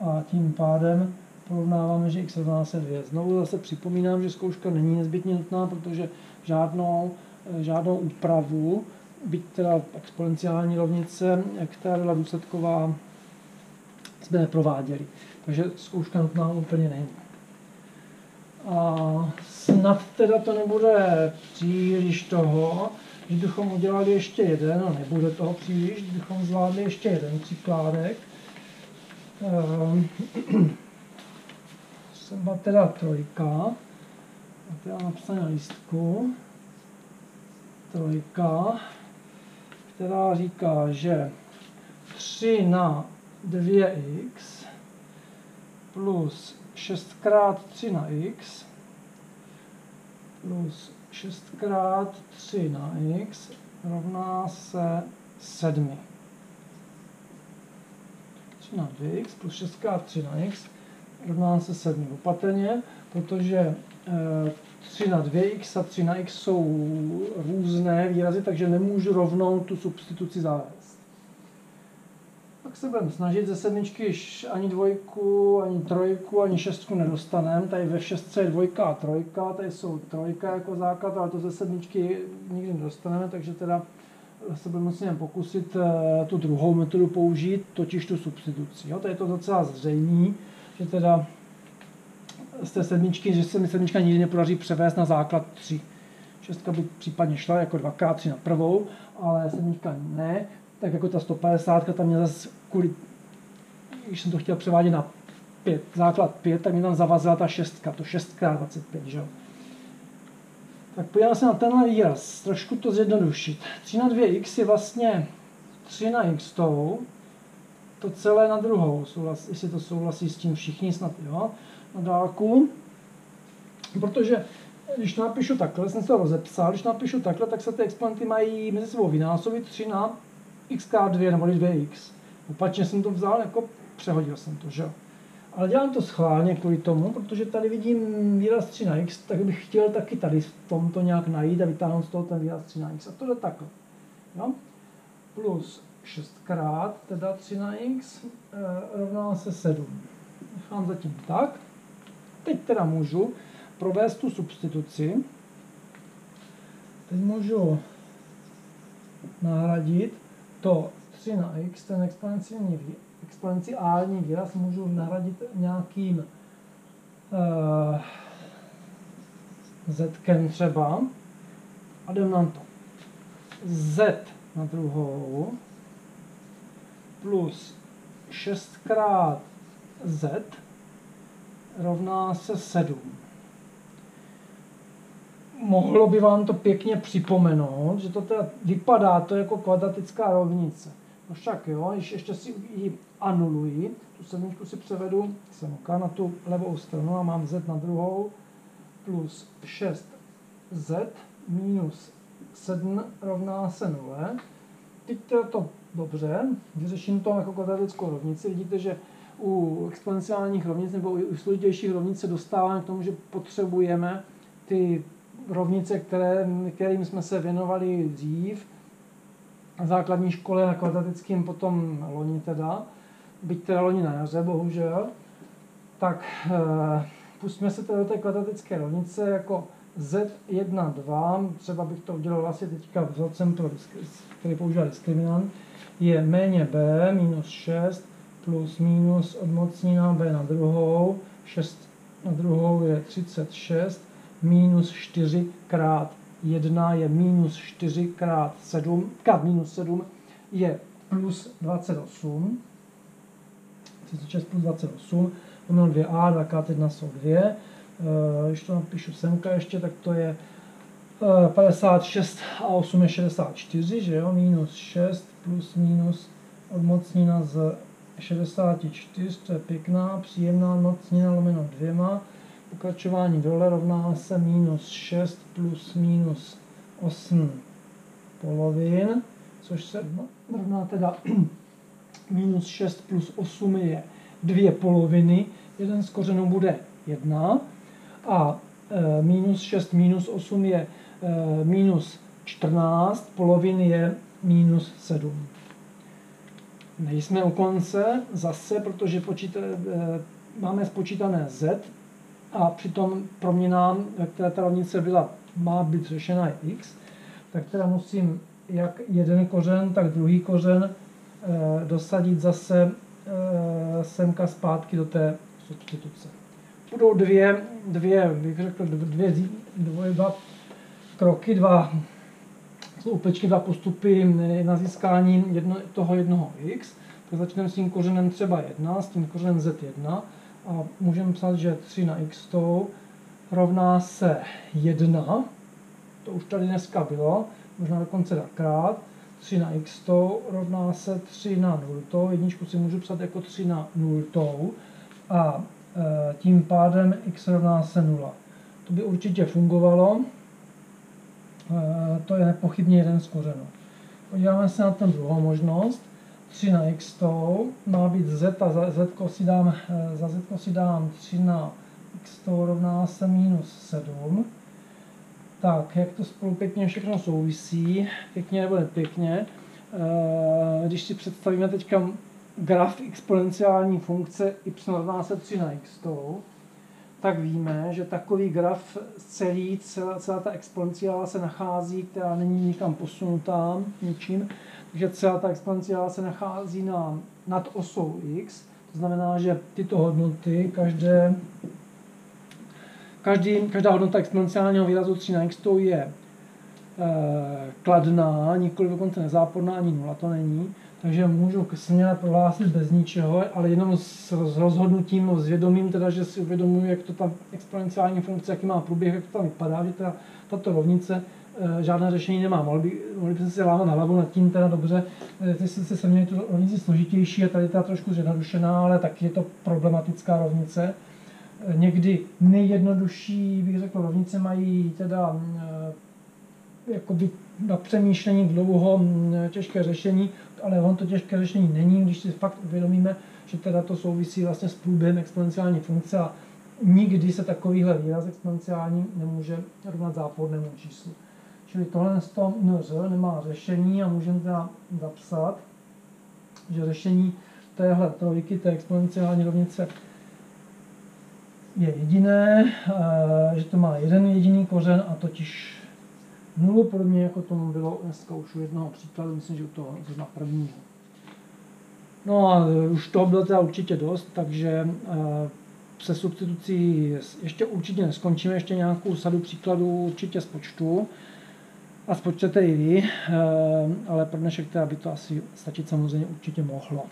a tím pádem porovnáváme, že x rovná se 2. Znovu zase připomínám, že zkouška není nezbytně nutná, protože žádnou, žádnou úpravu, byť teda exponenciální rovnice, která byla důsledková, jsme neprováděli. Takže zkouška nutná úplně není. A snad teda to nebude příliš toho, že bychom udělali ještě jeden, a nebude toho příliš, bychom zvládli ještě jeden příkládek. Ehm, třeba teda trojka, a teda napsané na listku, trojka, která říká, že 3 na 2x plus 6 krát 3 na x plus 6 krát 3 na x rovná se 7. 3 na 2x plus 6 krát 3 na x rovná se 7 opatrně, protože 3 eh, na 2x a 3 na x jsou různé výrazy, takže nemůžu rovnou tu substituci zavést. Tak se budeme snažit ze sedmičky ani dvojku, ani trojku, ani šestku nedostaneme. Tady ve šestce je dvojka a trojka, tady jsou trojka jako základ, ale to ze sedmičky nikdy nedostaneme, takže teda se budeme muset pokusit eh, tu druhou metodu použít, totiž tu substituci. Jo? To je to docela zřejmé že teda z té sedmičky, že se mi sedmička nikdy nepodaří převést na základ 3. Šestka by případně šla jako 2x3 na prvou, ale sedmička ne, tak jako ta 150, tam mě zase kvůli, když jsem to chtěl převádět na 5, základ 5, tak mě tam zavazila ta šestka, to 6x25, že jo. Tak podíváme se na tenhle výraz, trošku to zjednodušit. 3 na 2x je vlastně 3 na x tou, to celé na druhou, souhlas, jestli to souhlasí s tím všichni snad, jo, na dálku. Protože když napíšu takhle, jsem se to rozepsal, když napíšu takhle, tak se ty exponenty mají mezi sebou vynásobit 3 na x 2 nebo 2x. Opačně jsem to vzal, jako přehodil jsem to, že jo. Ale dělám to schválně kvůli tomu, protože tady vidím výraz 3 na x, tak bych chtěl taky tady v tomto nějak najít a vytáhnout z toho ten výraz 3 na x. A to jde takhle. Jo? Plus 6 krát, teda 3 na x, e, rovná se 7. Nechám zatím tak. Teď teda můžu provést tu substituci. Teď můžu nahradit to 3 na x, ten exponenciální, exponenciální výraz můžu nahradit nějakým uh, z třeba a jdem na to. z na druhou plus 6 krát z rovná se 7. Mohlo by vám to pěkně připomenout, že to teda vypadá to jako kvadratická rovnice. No však jo, když ještě si ji anuluji, tu sedmičku si převedu semka na tu levou stranu a mám z na druhou, plus 6z minus 7 rovná se 0. Teď to dobře, vyřeším to jako kvadratickou rovnici. Vidíte, že u exponenciálních rovnic nebo u složitějších rovnic se dostáváme k tomu, že potřebujeme ty rovnice, které, kterým jsme se věnovali dřív, na základní škole na kvadratickým potom loni teda, byť teda loni na jaře, bohužel, tak e, pustíme se teda do té kvadratické rovnice jako z1, 2, třeba bych to udělal asi teďka vzorcem, pro, který používá diskriminant, je méně b minus 6 plus minus odmocnina b na druhou, 6 na druhou je 36, minus 4 krát 1 je minus 4 krát 7, krát minus 7 je plus 28, 36 plus 28, pomeno 2a, 2 krát 1 jsou 2, když to napíšu semka ještě, tak to je 56 a 8 je 64, že jo, minus 6 plus minus odmocnina z 64, to je pěkná, příjemná odmocnina lomeno dvěma. Pokračování dole rovná se minus 6 plus minus 8 polovin, což se rovná teda minus 6 plus 8 je dvě poloviny, jeden z kořenů bude 1 a e, minus 6 minus 8 je e, minus 14, polovin je minus 7. Nejsme u konce zase, protože počíta, eh, máme spočítané z a přitom proměna, která ta rovnice byla, má být řešena x, tak teda musím jak jeden kořen, tak druhý kořen dosadit zase eh, semka zpátky do té substituce. Budou dvě, dvě, bych řekl, dvě, dvě dva kroky, dva jsou upečky, dva postupy na získání jedno, toho jednoho x. Tak začneme s tím kořenem třeba 1, s tím kořenem z1 a můžeme psát, že 3 na x to rovná se 1, to už tady dneska bylo, možná dokonce dvakrát, 3 na x rovná se 3 na 0, jedničku si můžu psat jako 3 na 0 a e, tím pádem x rovná se 0. To by určitě fungovalo, e, to je nepochybně jeden z kořenů. Podíváme se na ten druhou možnost. 3 na x má být z a za z si dám, e, za z si dám 3 na x rovná se minus 7. Tak, jak to spolu pěkně všechno souvisí, pěkně nebo nepěkně. Eh, když si představíme teďka graf exponenciální funkce y rovná se 3 na x, tak víme, že takový graf celý, celá, celá ta exponenciála se nachází, která není nikam posunutá ničím, takže celá ta exponenciála se nachází na, nad osou x, to znamená, že tyto hodnoty, každé Každý, každá hodnota exponenciálního výrazu 3 na x je e, kladná, nikoli dokonce nezáporná, ani nula to není. Takže můžu směle prohlásit bez ničeho, ale jenom s, rozhodnutím, s vědomím, teda, že si uvědomuji, jak to ta exponenciální funkce, jaký má průběh, jak to tam vypadá, že teda tato rovnice e, žádné řešení nemá. Mohli, by, mohli byste si lámat na hlavu nad tím, teda dobře, e, ty jste se měli tu rovnici složitější a tady ta trošku zjednodušená, ale taky je to problematická rovnice někdy nejjednodušší, bych řekl, rovnice mají teda eh, jakoby na přemýšlení dlouho mm, těžké řešení, ale on to těžké řešení není, když si fakt uvědomíme, že teda to souvisí vlastně s průběhem exponenciální funkce a nikdy se takovýhle výraz exponenciální nemůže rovnat zápornému číslu. Čili tohle z toho nemá řešení a můžeme teda zapsat, že řešení téhle trojky, té exponenciální rovnice je jediné, eh, že to má jeden jediný kořen a totiž nulu, podobně jako tomu bylo dneska už u jednoho příkladu, myslím, že u toho zrovna prvního. No a už toho bylo teda určitě dost, takže eh, se substitucí ještě určitě neskončíme, ještě nějakou sadu příkladů určitě počtu a spočtete i vy, eh, ale pro dnešek teda by to asi stačit samozřejmě určitě mohlo.